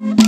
you